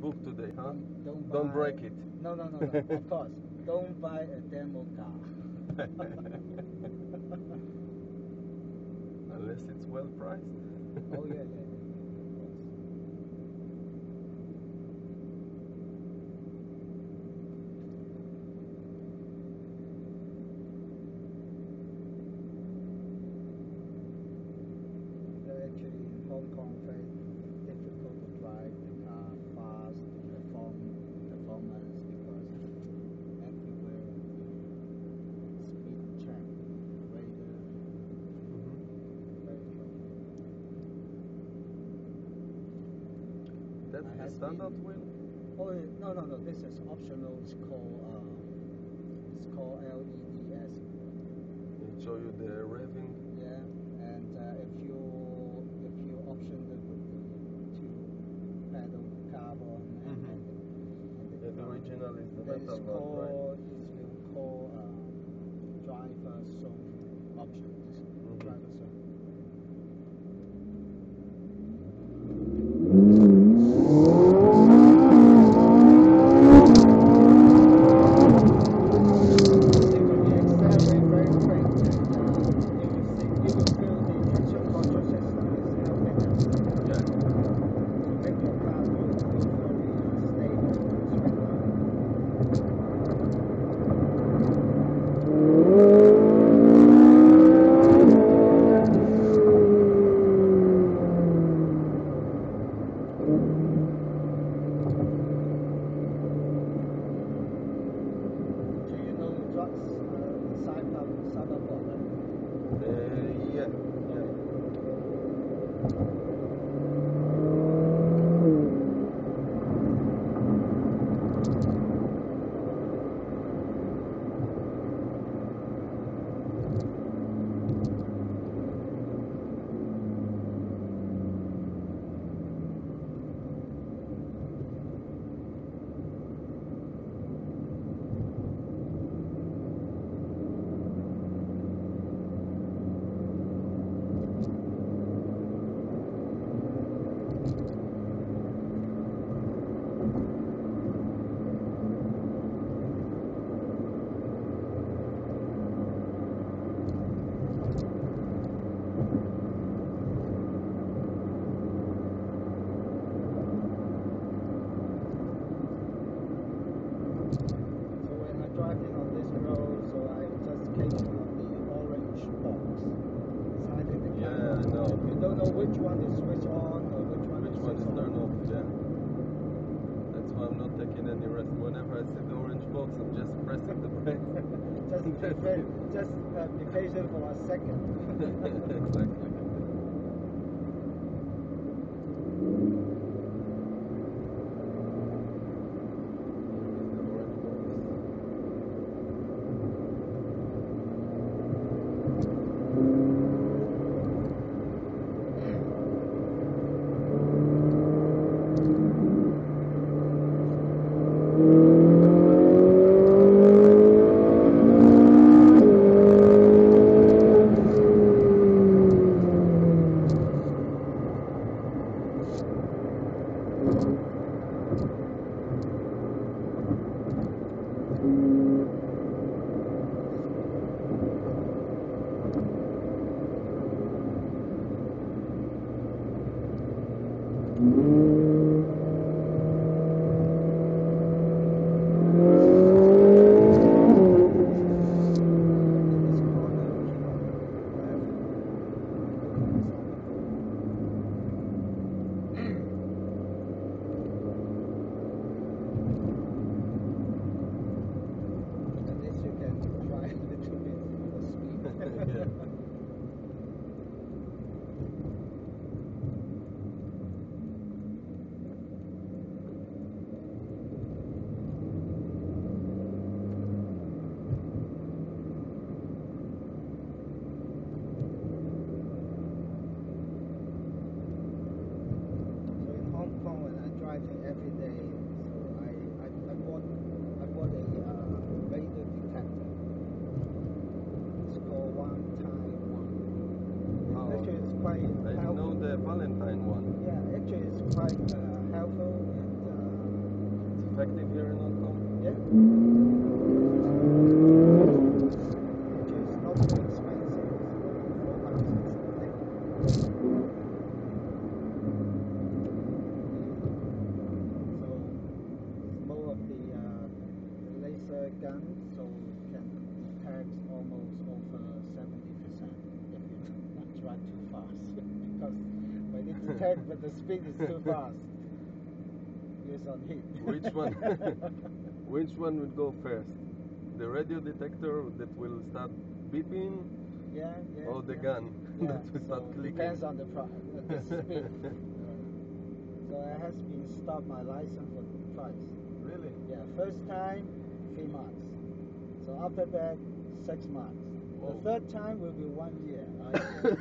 book today, huh? Don't, don't break it. No, no, no, no. of course. Don't buy a demo car. Unless it's well priced. oh, yeah, yeah. That's the has standard been, wheel? Oh, uh, no, no, no. This is optional. It's called, uh, it's called LEDS. It show you the rev which one is switch on or which one which is one is turn off, yeah. That's why I'm not taking any rest. Whenever I see the orange box, I'm just pressing the brake. just, just, just uh, be patient for a second. exactly. Too fast, it's on hit. Which one? Which one would go first? The radio detector that will start beeping Yeah, yeah. or the yeah. gun Yeah, that will start so clicking? Depends on the, pro- the speed. So it has been stopped my license for twice. Really? Yeah, first time three months. So after that six months. The third time will be one year.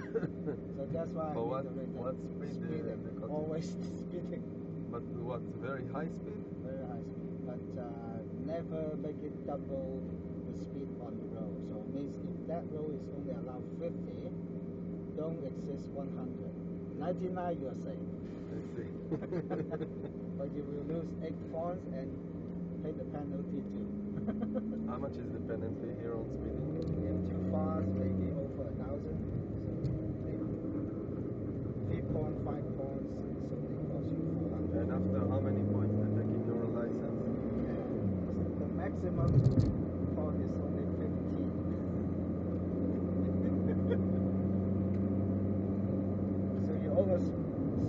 So that's why For I what- need to return. what speed they- Speeding. they got? Always speeding. But what? Very high speed? Very high speed. But uh, never make it double the speed on the road. So it means if that road is only allowed 50, don't exceed 100. 99 you are safe. I see. but you will lose 8 points and pay the penalty too. How much is the penalty here on speeding? if too fast, maybe over a thousand. So 3.5 points, so they cost you 400. And after how many points they taking your license? The maximum point is only 15. so you own a s-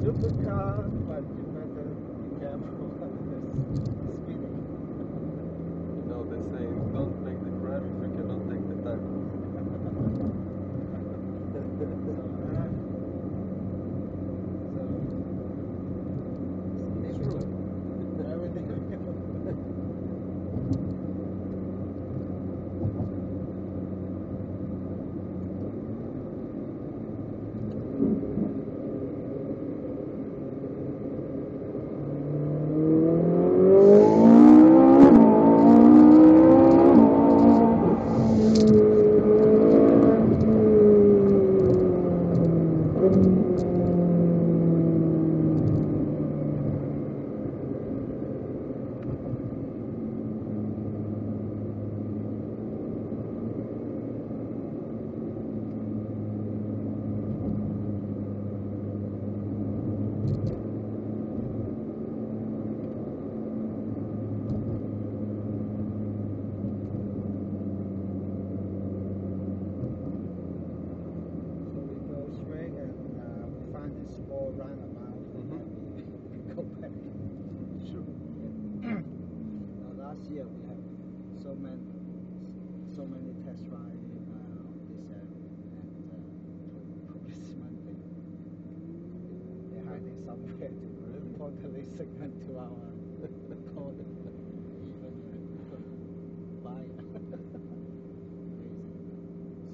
supercar, but you better be careful of this speeding. You know, they say don't make the crime if you cannot take the time. So, uh, so It's it's true. everything. So we go straight and uh, we find a small roundabout and then we go back. Sure. Now, last year we have so many, so many test rides uh, on this area, and uh, policemen they they're hiding somewhere to the listener to our call, even buy.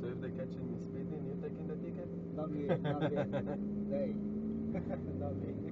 So if they catching me speeding, you taking the ticket? Not me, not me. they, not me.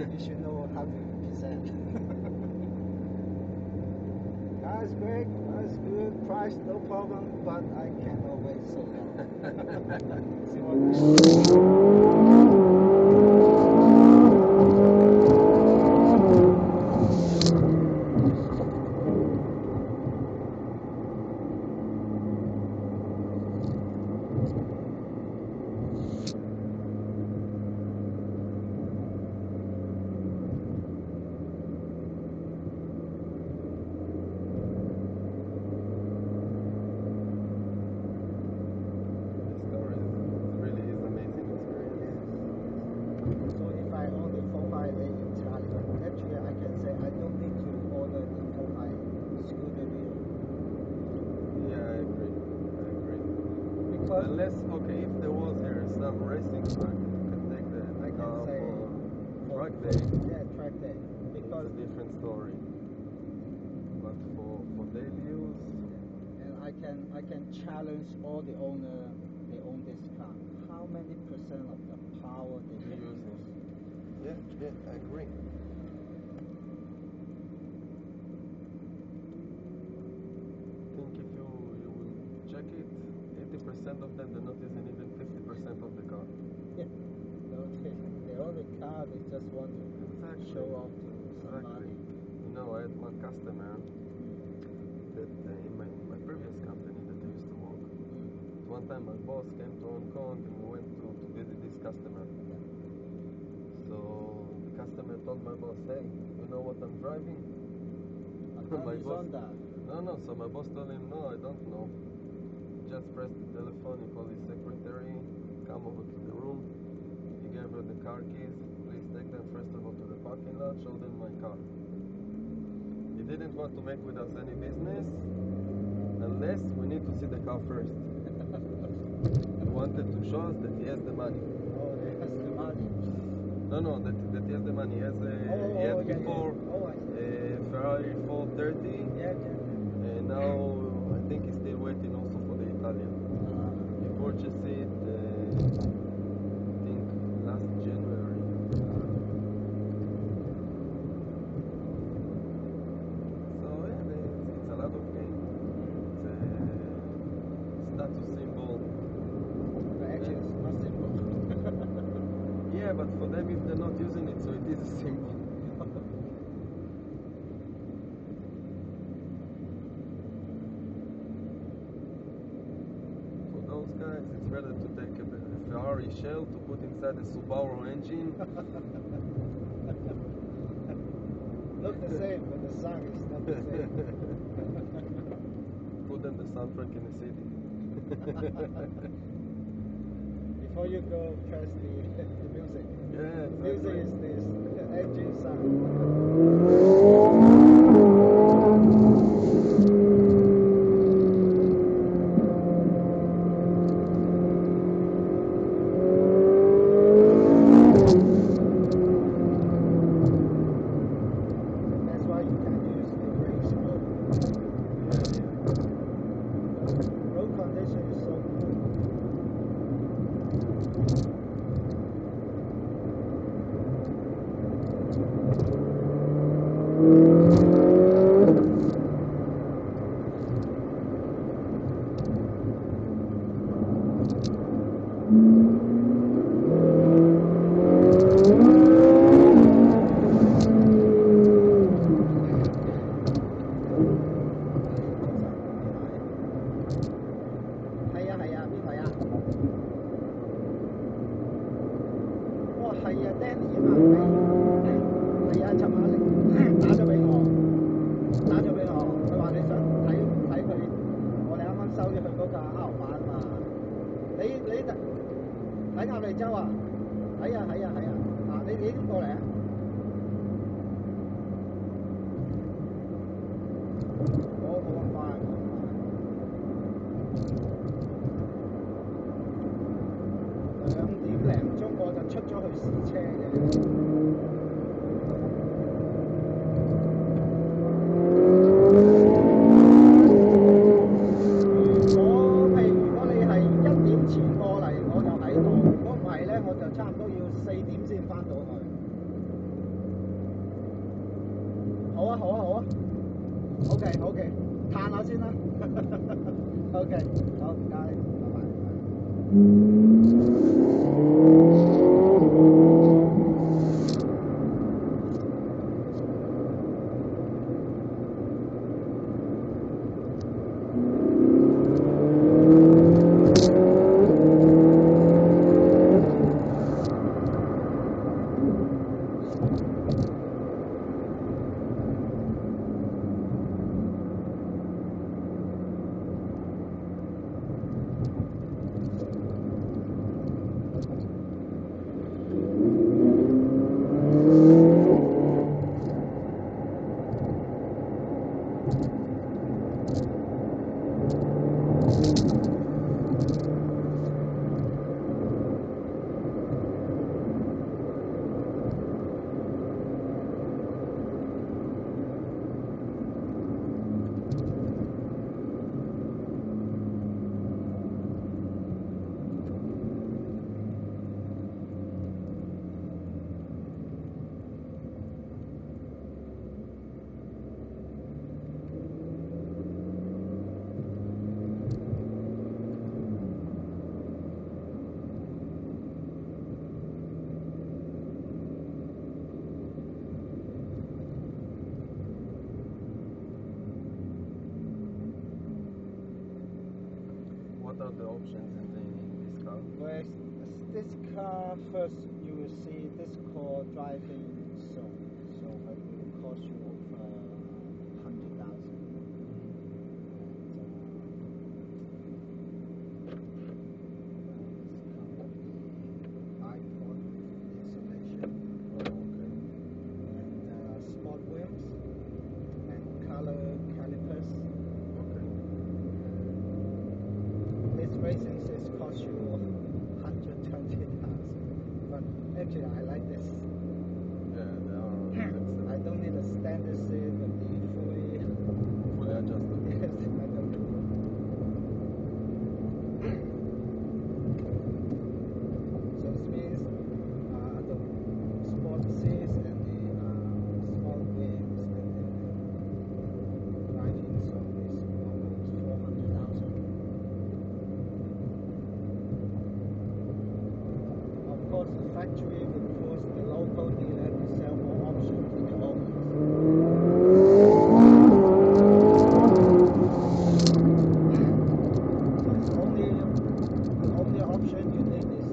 You should know how to present. That's great, that's good, price no problem, but I cannot wait so long. See what This car is really is amazing experience. So if I order 458 in Taliban, actually I can say I don't need to order the 458 Scuderia. Yeah, I agree. I agree. Unless, okay, if there was here some racing track, you can take the I can car say for track day. Yeah, track day. It's Because a different story. But for, for daily use, and I can I can challenge all the owner they own this car. How many percent of the power they can use? yeah, yeah, I agree. I think if you you will check it, 80% of them they're not using even 50% of the car. Yeah. No, they, own the car, they just want to Exactly. show off to Exactly. somebody. You know, I had one customer that uh, in my, my previous company that I used to work. One time my boss came to Hong Kong and we went to, to visit this customer. So the customer told my boss, hey, you know what I'm driving? my boss. on that. No, no. So my boss told him, no, I don't know. Just press the telephone, he called his secretary, come over to the room. He gave her the car keys. Please take them first of all to the parking lot, show them my car. He didn't want to make with us any business unless we need to see the car first. He wanted to show us that he has the money. Oh, he has the money. No, no, that, that he has the money. He has, a, oh, he oh, had oh, yeah, before yeah. Oh, I see. a Ferrari 430. Yeah, yeah. And now I think he's still waiting also for the Italian. He purchased it, uh, I think last January. So yeah, it's, it's a lot of game. It's a status symbol. but actually, it's not simple. Yeah, but for them, if they're not using it, so it is a symbol. For those guys, it's better to take a, a Ferrari shell to Subaru engine. Look the same, but the sun is not the same. Put them the soundtrack in the city. Before you go, press the, the music. yeah, Music is this, the engine sound. Car first you will see this called driving zone. So it will cost you over hundred thousand. Icon installation Oh, okay. and uh, sport wheels and color calipers. Okay. This racing says cost you 120,000. But actually, I like this. Yeah, they are expensive. I don't need a standard seat and the fully. Fully adjusted. yes, I don't need So it means uh, the sport seats and the uh, sport wheels and the driving zone is almost 400,000. Of course, the factory will force the local dealer to sell more options in the office. So it's only the only option you need is,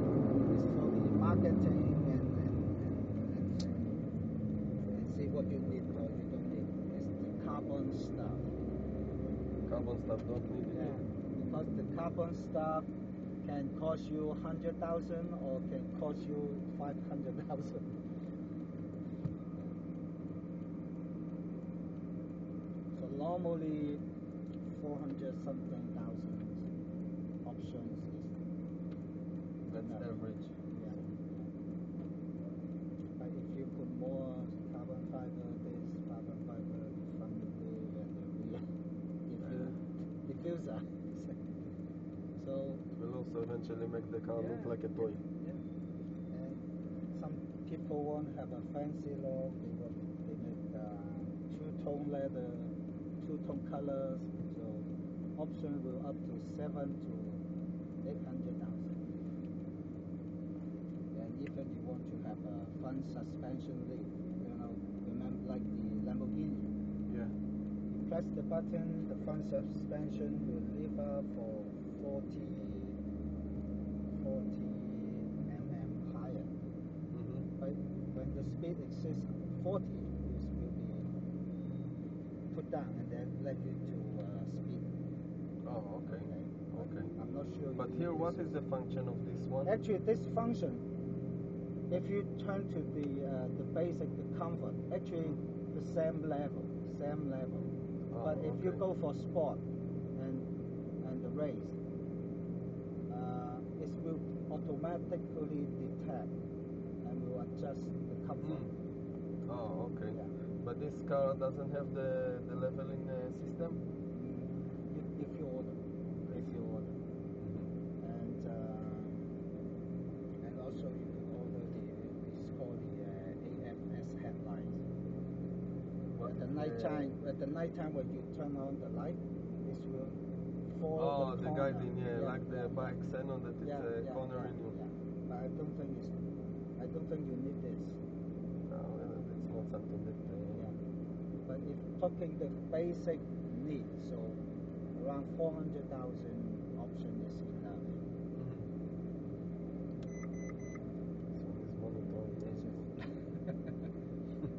is for the marketing and, and, and, and, and see what you need or you don't need. It's the carbon stuff. Carbon stuff don't need it. Yeah, because the carbon stuff can cost you hundred thousand can cost you five hundred thousand. So normally four hundred something thousand options is That's Yeah. average. yeah. But if you put more carbon fiber, this carbon fiber, front wheel and the rear diffu- diffuser. so It will also eventually make the car look like a toy. Yeah. And some people won't have a fancy look. They want they make uh, two tone leather, two tone colors. So option will up to seven to eight hundred thousand. And even you want to have a front suspension you know, remember like the Lamborghini. Yeah. You press the button, the front suspension will lift up for 40, 40 mm higher. Mm-hmm. But when the speed exceeds 40, it will be put down and then let you to uh, speed. Oh, okay. Okay. I'm not sure. But here, what is the function of this one? Actually, this function, if you turn to the uh, the basic, the comfort, actually the same level, same level. Oh, but if you go for sport and and the race, uh, it will automatically detect and will adjust comfort. Mm. Oh, okay. Yeah. But this car doesn't have the, the leveling uh, system? If, if you order, if you order, and uh, and also you can order the it's called the uh, AFS headlights. What? The night nighttime, at the nighttime when you turn on the light, it will fall Oh, the the guiding, yeah, like the yeah, bi-xenon that it's yeah, uh, yeah, cornering yeah, you. yeah. But I don't think it's, I don't think you need this. Uh, something that. Uh, Yeah. But if talking the basic need, so around 400,000 option is enough. mhm. So this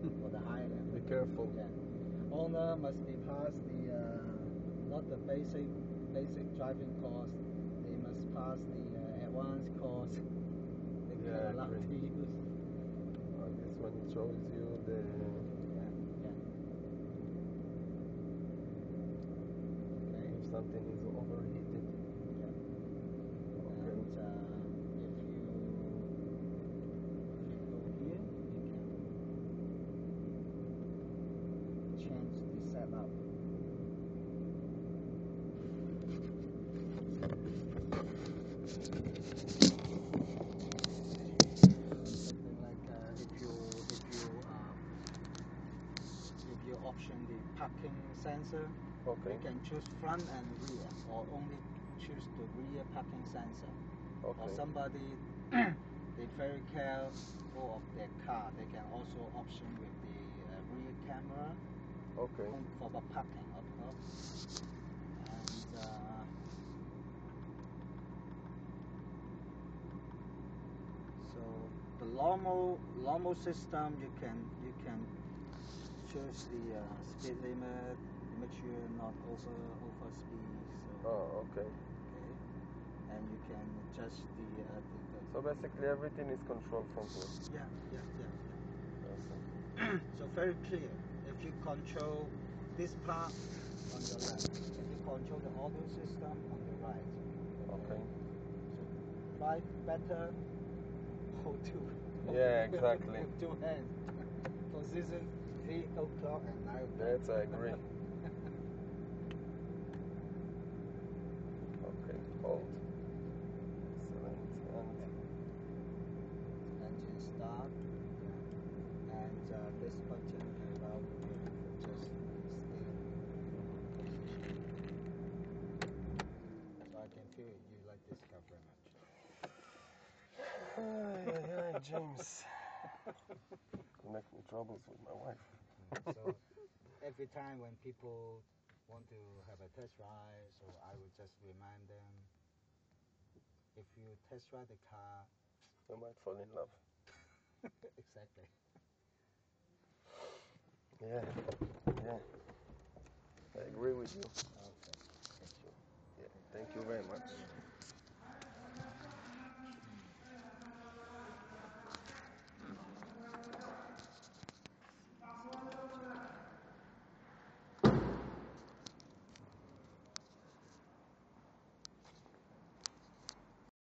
is for the high level. Be careful. Yeah. Owner must be past the uh, not the basic basic driving course. They must pass the uh, advanced course. They Yeah, can allow to use. Uh, this one it shows you the. Yeah, yeah. Okay. If something is overheated. Yeah. Okay. And uh, if you if you go here, you can change the setup. Something like uh, if you if you um, if you option the parking sensor, Okay. you can choose front and rear, or only choose the rear parking sensor. Okay. Or somebody they very careful of their car, they can also option with the uh, rear camera Okay. for the parking, of course. And uh, so the normal normal system, you can you can choose the uh, speed limit, make sure not over over speed. So Oh, okay. okay, and you can adjust the uh, the, the So basically everything is controlled from here. yeah yeah yeah. yeah. So very clear. If you control this part on your left, if you control the audio system on the right. Okay. So drive better, hold two. Yeah, exactly. Two hands. Position three o'clock and nine. That's I agree. Hold. Excellent. And Engine start. And uh, this you to just stay. So I can feel it. You like this car very much. Hi, ay, James. You make me troubles with my wife. so every time when people want to have a test ride, so I will just remind them if you test ride the car, You might fall in love. exactly. Yeah. Yeah. I agree with you. Okay. Thank you. Yeah. Thank you very much.